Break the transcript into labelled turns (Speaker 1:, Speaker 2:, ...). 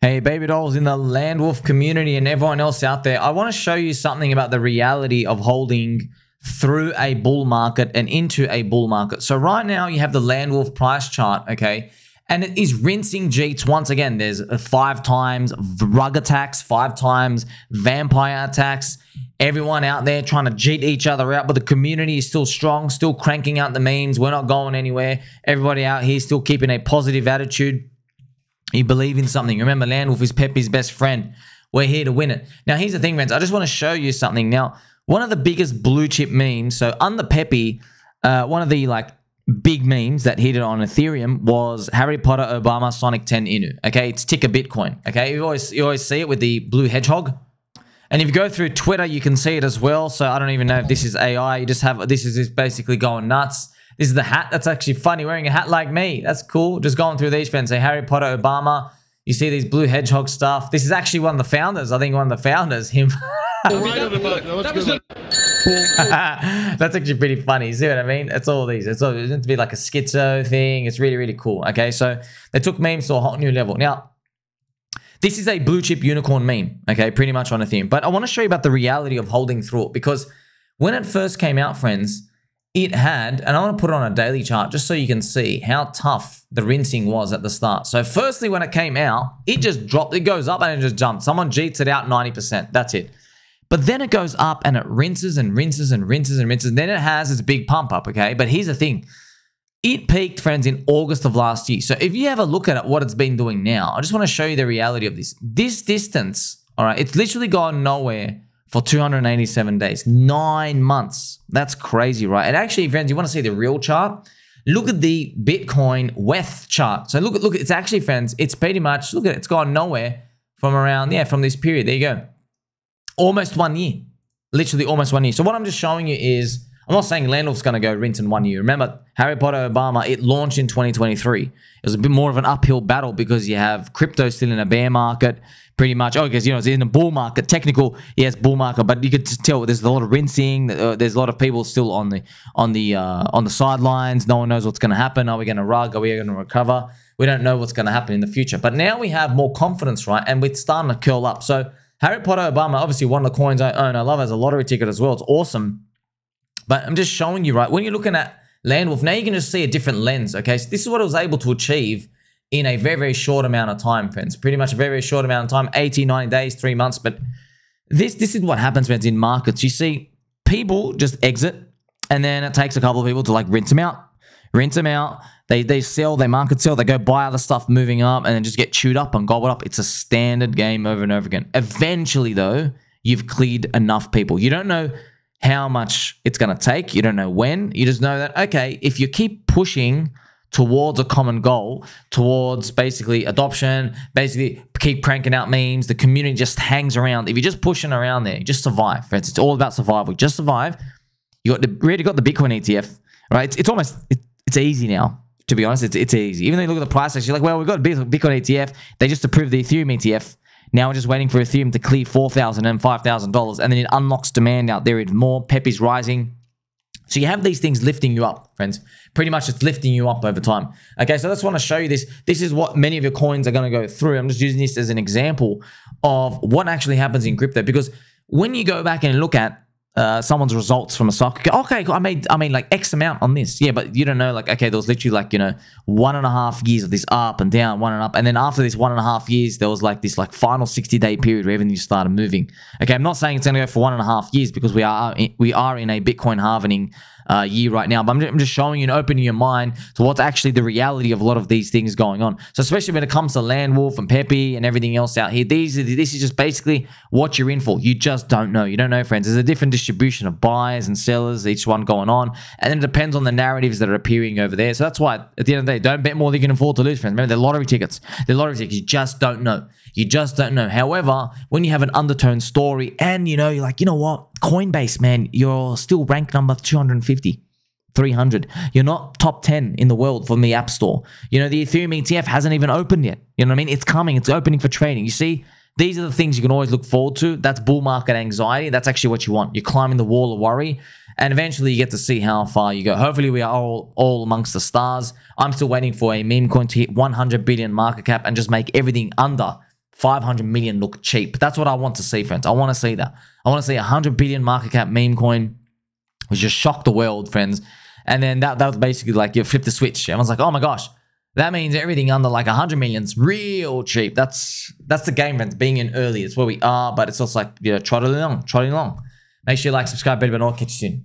Speaker 1: Hey, baby dolls in the Land Wolf community and everyone else out there, I want to show you something about the reality of holding through a bull market and into a bull market. So right now you have the Land Wolf price chart, okay? And it is rinsing Jeets once again. There's five times rug attacks, five times vampire attacks. Everyone out there trying to cheat each other out, but the community is still strong, still cranking out the memes. We're not going anywhere. Everybody out here still keeping a positive attitude. You believe in something. Remember, Landwolf is Pepe's best friend. We're here to win it. Now, here's the thing, friends. I just want to show you something. Now, one of the biggest blue chip memes, so under Pepe, uh, one of the like big memes that hit it on Ethereum was Harry Potter, Obama, Sonic 10 Inu. Okay, it's ticker Bitcoin. Okay, you always you always see it with the blue hedgehog. And if you go through Twitter, you can see it as well. So I don't even know if this is AI. You just have this is just basically going nuts. This is the hat. That's actually funny. Wearing a hat like me. That's cool. Just going through these friends. Say Harry Potter, Obama. You see these blue hedgehog stuff. This is actually one of the founders. I think one of the founders. Him. That's actually pretty funny. See what I mean? It's all these. It's all it's meant to be like a schizo thing. It's really, really cool. Okay, so they took memes to a whole new level. Now, this is a blue chip unicorn meme. Okay, pretty much on Ethereum. But I want to show you about the reality of holding through it because when it first came out, friends, it had, and I want to put it on a daily chart just so you can see how tough the rinsing was at the start. So firstly, when it came out, it just dropped, it goes up and it just jumps. Someone cheats it out 90%. That's it. But then it goes up and it rinses and rinses and rinses and rinses. And then it has its big pump up, okay? But here's the thing. It peaked, friends, in August of last year. So if you have a look at it, what it's been doing now, I just want to show you the reality of this. This distance, all right, it's literally gone nowhere for 287 days, nine months. That's crazy, right? And actually, friends, you want to see the real chart? Look at the Bitcoin WETH chart. So look at, look, it's actually, friends, it's pretty much, look at it, it's gone nowhere from around, yeah, from this period. There you go. Almost one year. Literally almost one year. So what I'm just showing you is, I'm not saying Landwolf's going to go rinse in one year. Remember, Harry Potter Obama, it launched in 2023. It was a bit more of an uphill battle because you have crypto still in a bear market pretty much. Oh, because you know it's in a bull market. Technical, yes, bull market, but you could tell there's a lot of rinsing. Uh, there's a lot of people still on the on the uh, on the sidelines. No one knows what's going to happen. Are we going to rug? Are we going to recover? We don't know what's going to happen in the future. But now we have more confidence, right? And we're starting to curl up. So Harry Potter Obama, obviously one of the coins I own. I love as a lottery ticket as well. It's awesome. But I'm just showing you, right? When you're looking at Landwolf, now you can just see a different lens. Okay, so this is what I was able to achieve in a very, very short amount of time, friends. Pretty much a very, very short amount of time, 80, 90 days, three months. But this, this is what happens, friends, in markets. You see people just exit and then it takes a couple of people to like rinse them out, rinse them out. They, they sell, they market sell, they go buy other stuff moving up and then just get chewed up and gobbled up. It's a standard game over and over again. Eventually, though, you've cleared enough people. You don't know how much it's going to take. You don't know when. You just know that, okay, if you keep pushing towards a common goal, towards basically adoption, basically keep cranking out memes. The community just hangs around. If you're just pushing around there, just survive. Friends, it's all about survival. Just survive. You got the already got the Bitcoin ETF, right? It's, it's almost it, it's easy now. To be honest, it's it's easy. Even though you look at the price, you're like, well, we've got Bitcoin ETF. They just approved the Ethereum ETF. Now we're just waiting for Ethereum to clear four thousand and five thousand dollars, and then it unlocks demand out there even more. Pepe's rising. So you have these things lifting you up, friends. Pretty much it's lifting you up over time. Okay, so I just want to show you this. This is what many of your coins are going to go through. I'm just using this as an example of what actually happens in crypto because when you go back and look at uh, someone's results from a stock. Okay, I made I mean like X amount on this. Yeah, but you don't know like okay, there was literally like you know one and a half years of this up and down, one and up, and then after this one and a half years, there was like this like final sixty day period where everything started moving. Okay, I'm not saying it's to go for one and a half years because we are we are in a Bitcoin halvening uh, year right now. But I'm just, I'm just showing you and opening your mind to what's actually the reality of a lot of these things going on. So especially when it comes to Land Wolf and Pepe and everything else out here, these are, this is just basically what you're in for. You just don't know. You don't know, friends. There's a different distribution of buyers and sellers, each one going on, and then it depends on the narratives that are appearing over there. So that's why at the end of the day, don't bet more than you can afford to lose, friends. Remember, they're lottery tickets. They're lottery tickets. You just don't know. You just don't know. However, when you have an undertone story and you know, you're like, you know what, Coinbase, man, you're still ranked number 250. 300. You're not top 10 in the world from the App Store. You know, the Ethereum ETF hasn't even opened yet. You know what I mean? It's coming, it's opening for trading. You see, these are the things you can always look forward to. That's bull market anxiety. That's actually what you want. You're climbing the wall of worry, and eventually you get to see how far you go. Hopefully, we are all, all amongst the stars. I'm still waiting for a meme coin to hit 100 billion market cap and just make everything under 500 million look cheap. That's what I want to see, friends. I want to see that. I want to see a 100 billion market cap meme coin, which just shocked the world, friends. And then that, that was basically like you flip the switch. Everyone's like, oh my gosh, that means everything under like 100 million's real cheap. That's that's the game, friends. Being in early, it's where we are, but it's also like, you know, trotting along, trotting along. Make sure you like, subscribe, bell button, I'll catch you soon.